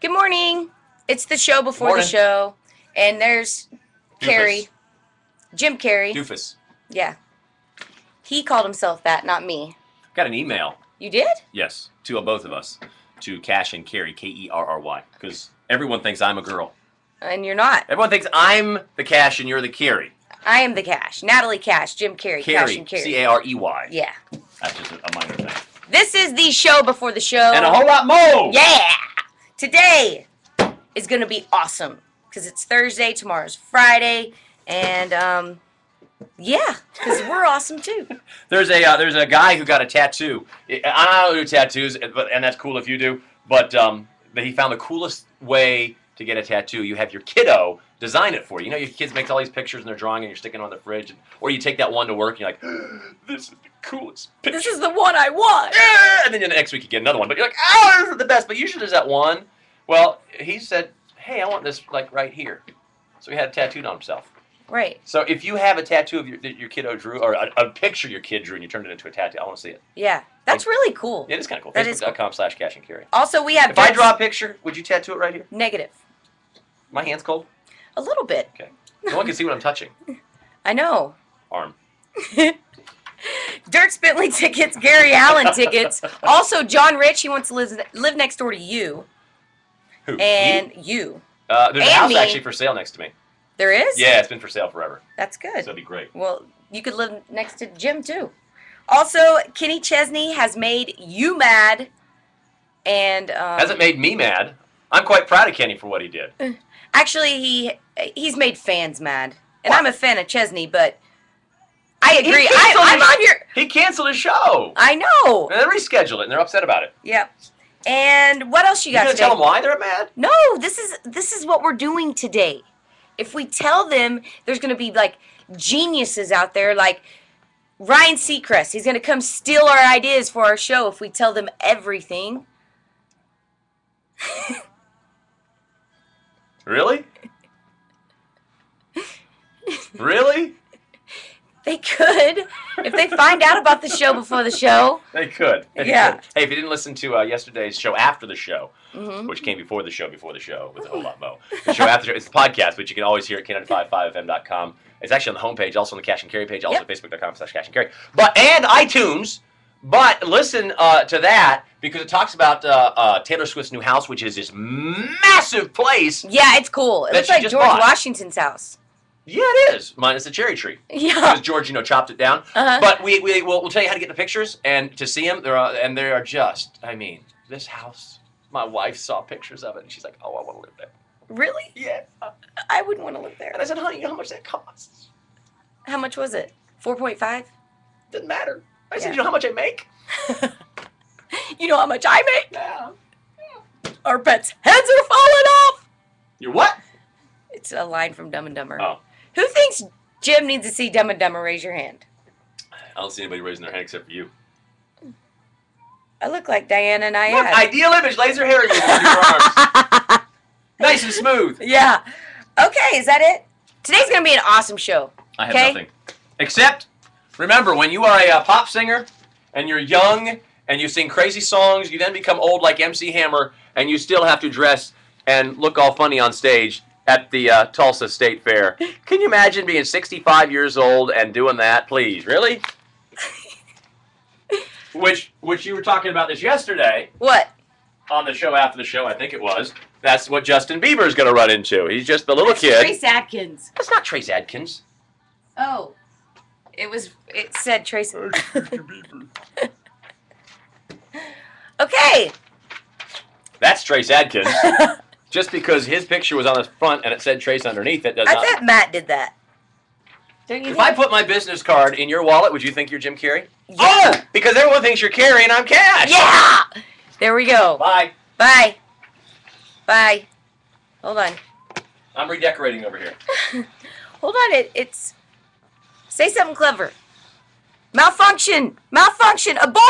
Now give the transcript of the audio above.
Good morning. It's the show before Morning. the show, and there's Carrie, Jim Carey. Doofus. Yeah, he called himself that, not me. Got an email. You did? Yes, to both of us. To Cash and Carrie, K E R R Y. Because everyone thinks I'm a girl. And you're not. Everyone thinks I'm the Cash and you're the Carrie. I am the Cash. Natalie Cash. Jim Carey. Cash Carrie. and Carey. C A R E Y. yeah. That's just a minor thing. This is the show before the show. And a whole lot more. Yeah. Today is gonna be awesome because it's Thursday. Tomorrow's Friday, and um, yeah, because we're awesome too. There's a uh, there's a guy who got a tattoo. I I don't do tattoos, but and that's cool if you do. But um, but he found the coolest way to get a tattoo. You have your kiddo design it for you. You know, your kids make all these pictures and they're drawing and you're sticking it on the fridge, or you take that one to work and you're like, this is the coolest picture. This is the one I want. "Yeah," and then the next week you get another one, but you're like, oh, this is the best. But usually there's that one. Well, he said, hey, I want this like right here. So he had it tattooed on himself. Right. So if you have a tattoo of your that your kiddo drew, or a, a picture your kid drew, and you turned it into a tattoo, I want to see it. Yeah. That's really cool. Yeah, it is kind of cool. That Facebook.com slash cash and carey. Also, we have If I draw a picture, would you tattoo it right here? negative My hand's cold. a little bit. Okay. No one can see what I'm touching. I know. Arm. Dierks Bentley tickets, Gary Allan tickets. Also, John Rich. He wants to live live next door to you Who? and Me? you. Uh, there's a house me. actually for sale next to me. There is. Yeah, it's been for sale forever. That's So good. it'd be great. Well, you could live next to Jim too. Also, Kenny Chesney has made you mad, and um, Hasn't made me mad. I'm quite proud of Kenny for what he did. Uh, actually he he's made fans mad, and What? I'm a fan of Chesney, but I agree. I, I'm on your. He canceled his show. I know. And they rescheduled it, and they're upset about it. Yep. And what else you You got gonna today? tell them why they're mad? No, this is this is what we're doing today. If we tell them, there's going to be like geniuses out there, like Ryan Seacrest. He's going to come steal our ideas for our show if we tell them everything. Really? really? They could if they find out about the show before the show. They could. They Yeah. could. Hey, if you didn't listen to uh, yesterday's show after the show, hmm which came before the show before the show with a whole lot more. The show after the show, it's the podcast, which you can always hear at k955fm.com. It's actually on the homepage, also on the Cash and Carey page, also Yep. facebook.com slash Cash and Carey. But, and iTunes. But listen uh, to that because it talks about uh, uh, Taylor Swift's new house, which is this massive place. Yeah, it's cool. It looks like George bought. Washington's house. Yeah, it is. Minus the cherry tree. Yeah. Because George, you know, chopped it down. Uh-huh. But we, we will we'll tell you how to get the pictures and to see them. There are and they are just. I mean, this house. My wife saw pictures of it and she's like, "Oh, I want to live there." Really? Yeah. I wouldn't want to live there. And I said, "Honey, you know how much that costs? How much was it? 4.5? Doesn't matter." I said, Yeah. "You know how much I make?" You know how much I make? Yeah. Our pets' heads are falling off. You're what? It's a line from Dumb and Dumber. Oh. Who thinks Jim needs to see Dumb and Dumber? Raise your hand. I don't see anybody raising their hand except for you. I look like Diana and I. Look, ideal image, laser hair in your arms, nice and smooth. yeah. Okay, is that it? Today's gonna be an awesome show. I have Okay. nothing. Except, remember, when you are a uh, pop singer and you're young and you sing crazy songs, you then become old like MC Hammer, and you still have to dress and look all funny on stage at the uh, Tulsa State Fair. Can you imagine being 65 years old and doing that? Please, really? which, which you were talking about this yesterday What? on the show after the show, I think it was. That's what Justin Bieber is going to run into. He's just the little That's kid. Trace Adkins. That's not Trace Adkins. Oh. It was. It said Trace. okay. That's Trace Adkins. Just because his picture was on the front and it said Trace underneath it does I not. thought Matt did that. Don't you If think? I put my business card in your wallet, would you think you're Jim Carrey? Yeah. Oh, because everyone thinks you're Carrey and I'm Cash. Yeah. There we go. Bye. Bye. Bye. Hold on. I'm redecorating over here. Hold on. It, it's. Say something clever. Malfunction. Malfunction. Abort.